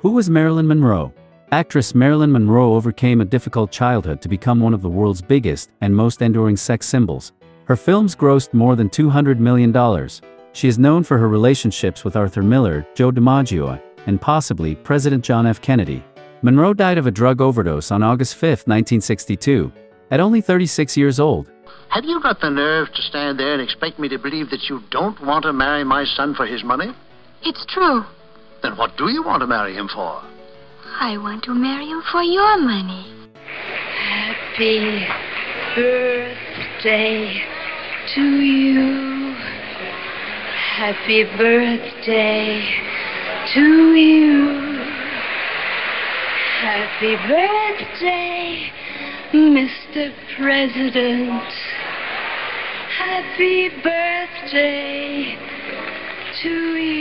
Who was Marilyn Monroe? Actress Marilyn Monroe overcame a difficult childhood to become one of the world's biggest and most enduring sex symbols. Her films grossed more than $200 million. She is known for her relationships with Arthur Miller, Joe DiMaggio, and possibly President John F. Kennedy. Monroe died of a drug overdose on August 5, 1962, at only 36 years old. Have you got the nerve to stand there and expect me to believe that you don't want to marry my son for his money? It's true. Then what do you want to marry him for? I want to marry him for your money. Happy birthday to you. Happy birthday to you. Happy birthday, Mr. President. Happy birthday to you.